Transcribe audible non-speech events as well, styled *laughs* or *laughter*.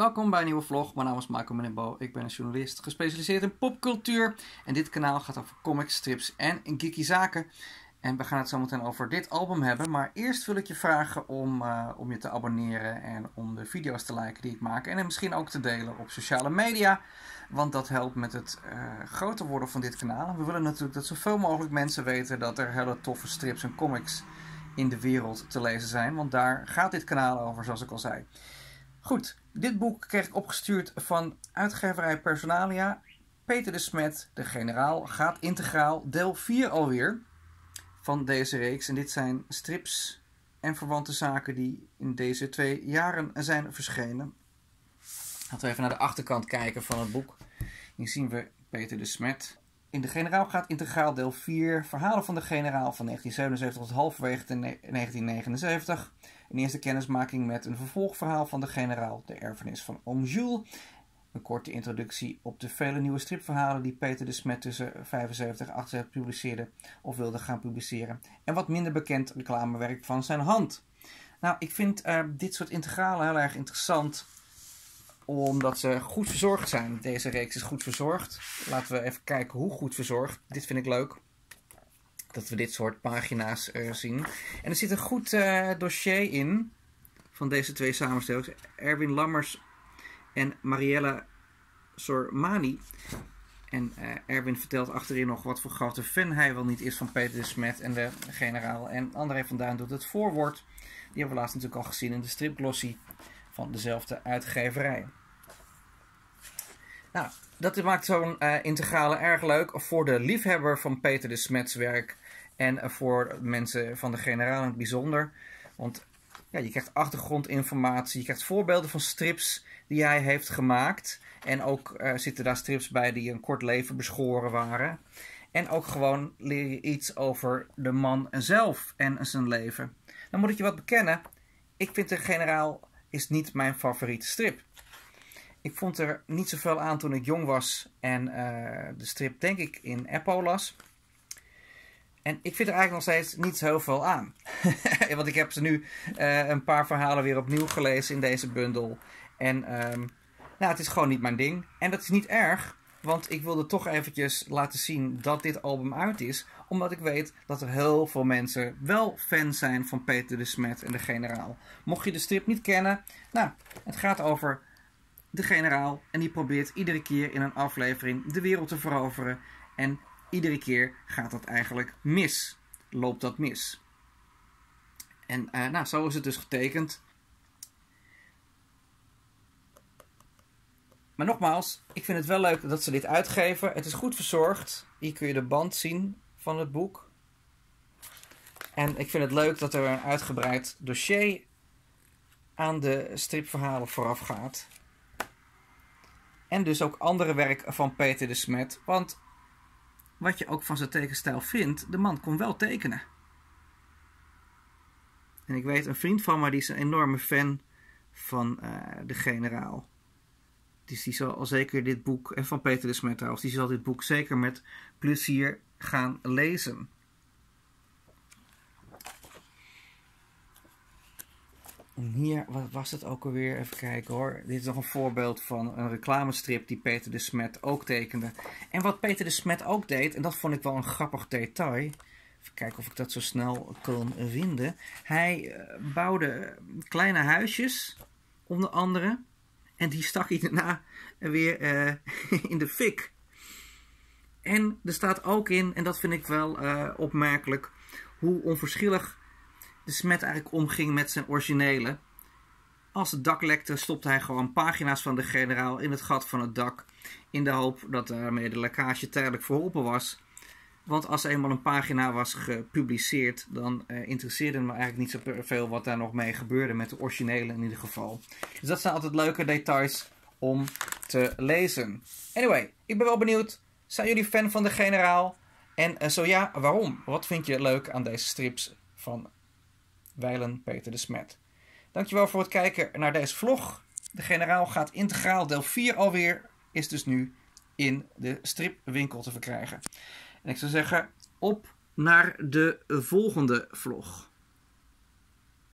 Welkom bij een nieuwe vlog. Mijn naam is Michael Menebo. Ik ben een journalist gespecialiseerd in popcultuur. En dit kanaal gaat over comics, strips en geeky zaken. En we gaan het zo meteen over dit album hebben. Maar eerst wil ik je vragen om, uh, om je te abonneren en om de video's te liken die ik maak. En misschien ook te delen op sociale media. Want dat helpt met het uh, groter worden van dit kanaal. We willen natuurlijk dat zoveel mogelijk mensen weten dat er hele toffe strips en comics in de wereld te lezen zijn. Want daar gaat dit kanaal over, zoals ik al zei. Goed, dit boek kreeg ik opgestuurd van uitgeverij Personalia. Peter de Smet, de generaal, gaat integraal. Deel 4 alweer van deze reeks. En dit zijn strips en verwante zaken die in deze twee jaren zijn verschenen. Laten we even naar de achterkant kijken van het boek. Hier zien we Peter de Smet. In de generaal gaat integraal deel 4. Verhalen van de generaal van 1977 tot halverwege 1979. Een eerste kennismaking met een vervolgverhaal van de generaal, de erfenis van Oom Jules. Een korte introductie op de vele nieuwe stripverhalen die Peter de Smet tussen 75 en 78 publiceerde of wilde gaan publiceren. En wat minder bekend reclamewerk van zijn hand. Nou, ik vind uh, dit soort integralen heel erg interessant omdat ze goed verzorgd zijn. Deze reeks is goed verzorgd. Laten we even kijken hoe goed verzorgd. Dit vind ik leuk dat we dit soort pagina's uh, zien. En er zit een goed uh, dossier in van deze twee samenstellers. Erwin Lammers en Mariella Sormani. En uh, Erwin vertelt achterin nog wat voor grote fan hij wel niet is van Peter de Smet en de generaal. En André van Duin doet het voorwoord. Die hebben we laatst natuurlijk al gezien in de stripglossie van dezelfde uitgeverij. Nou, dat maakt zo'n uh, integrale erg leuk voor de liefhebber van Peter de Smets werk. En voor mensen van de generaal in het bijzonder. Want ja, je krijgt achtergrondinformatie, je krijgt voorbeelden van strips die hij heeft gemaakt. En ook uh, zitten daar strips bij die een kort leven beschoren waren. En ook gewoon leer je iets over de man zelf en zijn leven. Dan moet ik je wat bekennen. Ik vind de generaal is niet mijn favoriete strip. Ik vond er niet zoveel aan toen ik jong was en uh, de strip denk ik in Eppo las. En ik vind er eigenlijk nog steeds niet heel veel aan. *laughs* Want ik heb ze nu uh, een paar verhalen weer opnieuw gelezen in deze bundel. En um, nou, het is gewoon niet mijn ding. En dat is niet erg, want ik wilde toch eventjes laten zien dat dit album uit is. Omdat ik weet dat er heel veel mensen wel fan zijn van Peter de Smet en de generaal. Mocht je de strip niet kennen, nou, het gaat over de generaal. En die probeert iedere keer in een aflevering de wereld te veroveren. En iedere keer gaat dat eigenlijk mis. Loopt dat mis. En uh, nou, zo is het dus getekend. Maar nogmaals, ik vind het wel leuk dat ze dit uitgeven. Het is goed verzorgd. Hier kun je de band zien van het boek. En ik vind het leuk dat er een uitgebreid dossier aan de stripverhalen vooraf gaat. En dus ook andere werk van Peter de Smet. Want wat je ook van zijn tekenstijl vindt, de man kon wel tekenen. En ik weet, een vriend van mij die is een enorme fan van uh, de generaal. Dus die zal al zeker dit boek, en van Peter de Smet trouwens, die zal dit boek zeker met plezier gaan lezen. Hier, was het ook alweer? Even kijken hoor. Dit is nog een voorbeeld van een reclamestrip die Peter de Smet ook tekende. En wat Peter de Smet ook deed, en dat vond ik wel een grappig detail. Even kijken of ik dat zo snel kan vinden. Hij uh, bouwde kleine huisjes, onder andere. En die stak hij daarna weer uh, *laughs* in de fik. En er staat ook in, en dat vind ik wel opmerkelijk, hoe onverschillig de Smet eigenlijk omging met zijn originele. Als het dak lekte, stopte hij gewoon pagina's van de generaal in het gat van het dak. In de hoop dat daarmee de lekkage tijdelijk verholpen was. Want als eenmaal een pagina was gepubliceerd, dan uh, interesseerde me eigenlijk niet zoveel wat daar nog mee gebeurde met de originele in ieder geval. Dus dat zijn altijd leuke details om te lezen. Anyway, ik ben wel benieuwd. Zijn jullie fan van de generaal? En uh, zo ja, waarom? Wat vind je leuk aan deze strips van Weilen Peter de Smet? Dankjewel voor het kijken naar deze vlog. De generaal gaat integraal deel 4 alweer. Is dus nu in de stripwinkel te verkrijgen. En ik zou zeggen, op naar de volgende vlog.